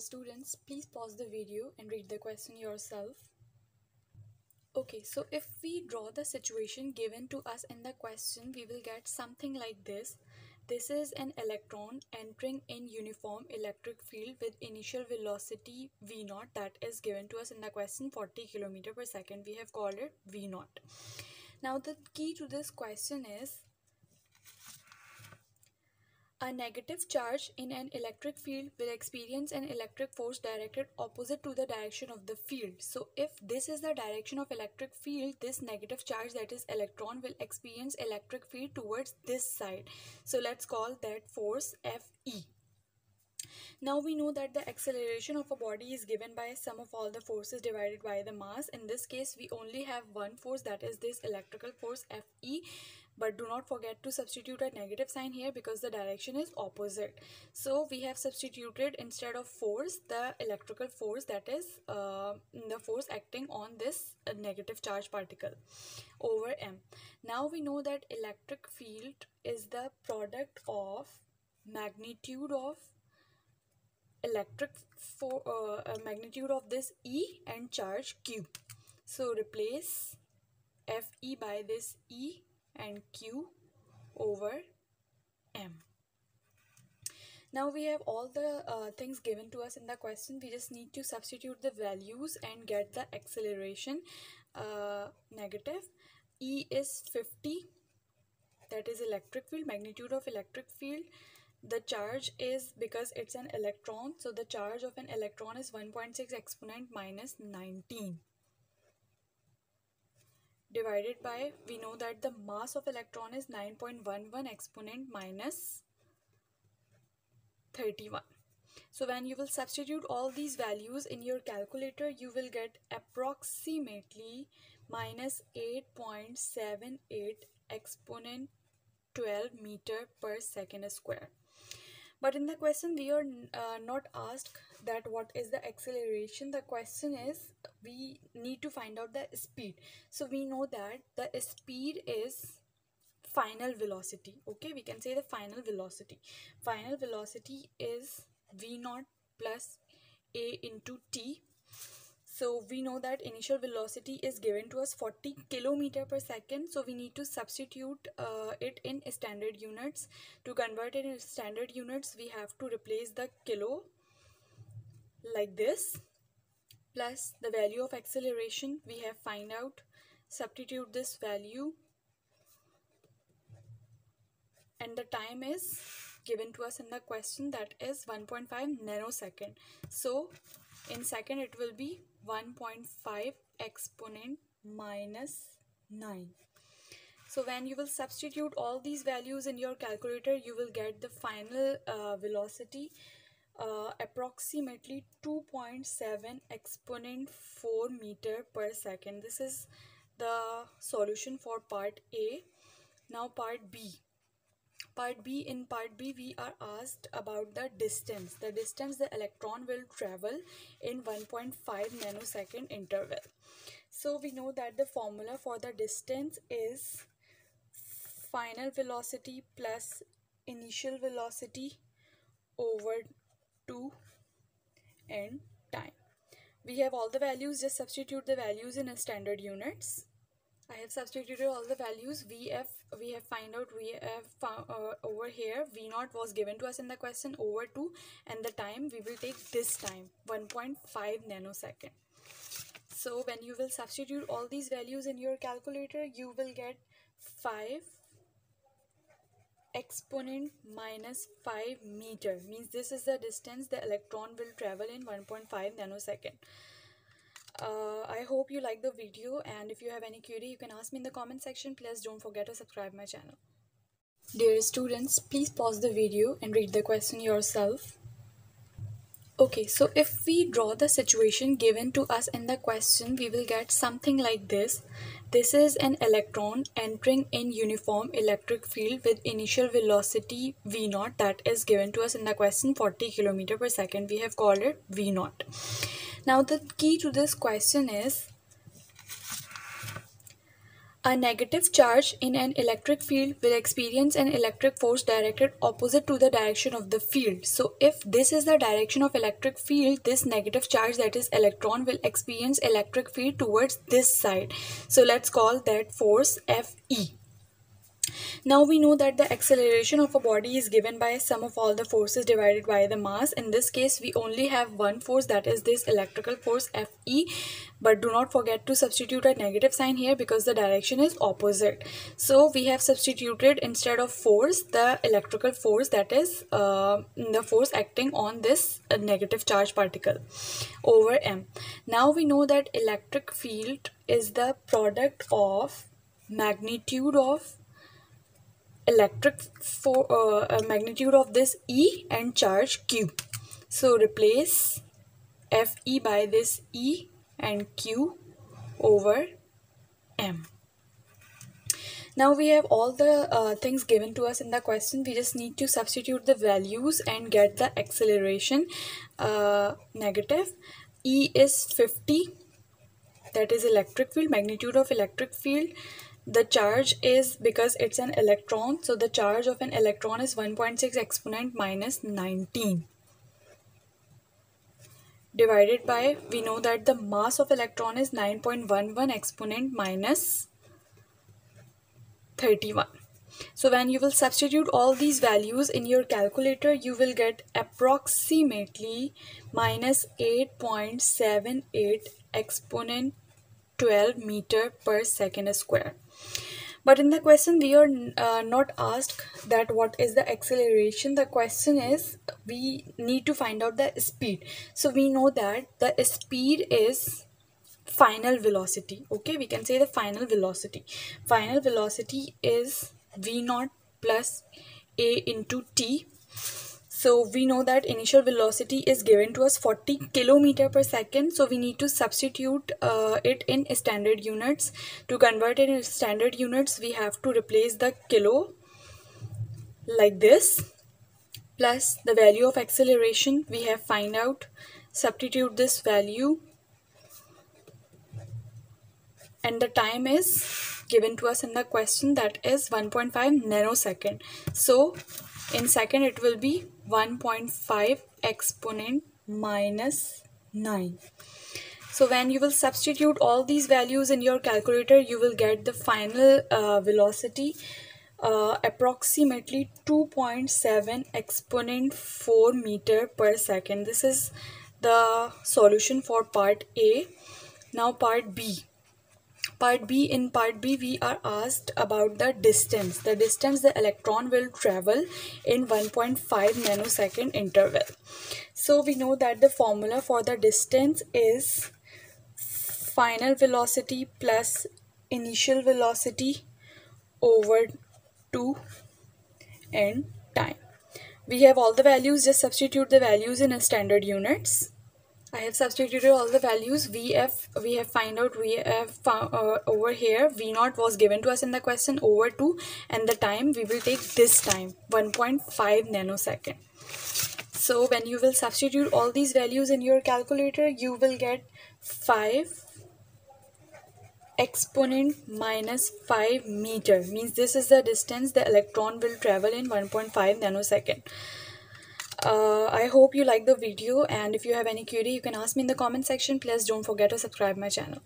Students, please pause the video and read the question yourself. Okay, so if we draw the situation given to us in the question, we will get something like this. This is an electron entering in uniform electric field with initial velocity v naught that is given to us in the question 40 km per second. We have called it v naught. Now the key to this question is a negative charge in an electric field will experience an electric force directed opposite to the direction of the field. So if this is the direction of electric field, this negative charge that is electron will experience electric field towards this side. So let's call that force Fe. Now we know that the acceleration of a body is given by sum of all the forces divided by the mass. In this case, we only have one force that is this electrical force Fe. But do not forget to substitute a negative sign here because the direction is opposite. So we have substituted instead of force the electrical force that is uh, the force acting on this uh, negative charge particle over m. Now we know that electric field is the product of magnitude of electric for uh, magnitude of this e and charge q so replace fe by this e and q over m. Now we have all the uh, things given to us in the question. We just need to substitute the values and get the acceleration uh, negative. E is 50 that is electric field magnitude of electric field the charge is because it's an electron so the charge of an electron is 1.6 exponent minus 19 divided by we know that the mass of electron is 9.11 exponent minus 31 so when you will substitute all these values in your calculator you will get approximately minus 8.78 exponent 12 meter per second square but in the question we are uh, not asked that what is the acceleration. The question is we need to find out the speed. So we know that the speed is final velocity. Okay we can say the final velocity. Final velocity is v naught plus a into t so we know that initial velocity is given to us 40 kilometer per second. So we need to substitute uh, it in standard units. To convert it in standard units we have to replace the kilo like this. Plus the value of acceleration we have find out. Substitute this value. And the time is given to us in the question that is 1.5 nanosecond. So in second it will be 1.5 exponent minus 9 so when you will substitute all these values in your calculator you will get the final uh, velocity uh, approximately 2.7 exponent 4 meter per second. This is the solution for part a. Now part b part b in part b we are asked about the distance the distance the electron will travel in 1.5 nanosecond interval so we know that the formula for the distance is final velocity plus initial velocity over 2 and time. We have all the values, just substitute the values in standard units. I have substituted all the values. VF, we have find out have uh, over here, V naught was given to us in the question over 2 and the time we will take this time 1.5 nanosecond. So when you will substitute all these values in your calculator, you will get 5 exponent minus 5 meter means this is the distance the electron will travel in 1.5 nanosecond uh, i hope you like the video and if you have any query you can ask me in the comment section. Please don't forget to subscribe my channel. Dear students please pause the video and read the question yourself okay so if we draw the situation given to us in the question we will get something like this this is an electron entering in uniform electric field with initial velocity v naught that is given to us in the question 40 km per second. We have called it v naught. Now the key to this question is A negative charge in an electric field will experience an electric force directed opposite to the direction of the field. So if this is the direction of electric field, this negative charge that is electron will experience electric field towards this side. So let's call that force Fe. Now we know that the acceleration of a body is given by sum of all the forces divided by the mass. In this case, we only have one force that is this electrical force Fe. But do not forget to substitute a negative sign here because the direction is opposite. So we have substituted instead of force the electrical force that is uh, the force acting on this uh, negative charge particle over m. Now we know that electric field is the product of magnitude of electric for uh, magnitude of this E and charge Q. So replace Fe by this E and Q over M. Now we have all the uh, things given to us in the question. We just need to substitute the values and get the acceleration uh, negative. E is 50 that is electric field magnitude of electric field the charge is because it's an electron so the charge of an electron is 1.6 exponent minus 19 divided by we know that the mass of electron is 9.11 exponent minus 31 so when you will substitute all these values in your calculator you will get approximately minus 8.78 exponent 12 meter per second square. But in the question we are uh, not asked that what is the acceleration. The question is we need to find out the speed. So we know that the speed is final velocity. Okay we can say the final velocity. Final velocity is v naught plus a into t so we know that initial velocity is given to us 40 kilometer per second. So we need to substitute uh, it in standard units. To convert it in standard units, we have to replace the kilo like this plus the value of acceleration we have find out substitute this value and the time is given to us in the question that is 1.5 nanosecond so in second it will be 1.5 exponent minus 9 so when you will substitute all these values in your calculator you will get the final uh, velocity uh, approximately 2.7 exponent 4 meter per second. This is the solution for part a. Now part b Part B, in part B, we are asked about the distance. The distance the electron will travel in 1.5 nanosecond interval. So we know that the formula for the distance is final velocity plus initial velocity over 2 and time. We have all the values, just substitute the values in standard units. I have substituted all the values. VF we have find out VF found, uh, over here. V naught was given to us in the question over 2 and the time we will take this time 1.5 nanosecond. So when you will substitute all these values in your calculator you will get 5 exponent minus 5 meter. Means this is the distance the electron will travel in 1.5 nanosecond uh, i hope you like the video and if you have any query you can ask me in the comment section. Please don't forget to subscribe my channel